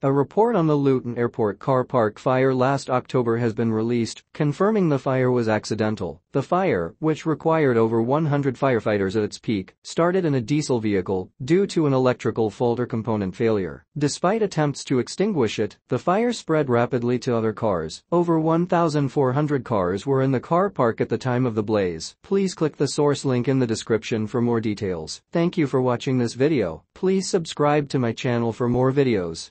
A report on the Luton Airport car park fire last October has been released, confirming the fire was accidental. The fire, which required over 100 firefighters at its peak, started in a diesel vehicle due to an electrical fault component failure. Despite attempts to extinguish it, the fire spread rapidly to other cars. Over 1,400 cars were in the car park at the time of the blaze. Please click the source link in the description for more details. Thank you for watching this video. Please subscribe to my channel for more videos.